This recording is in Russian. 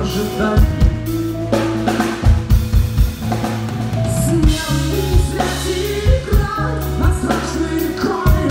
Смелый взгляд и край, на страшный край.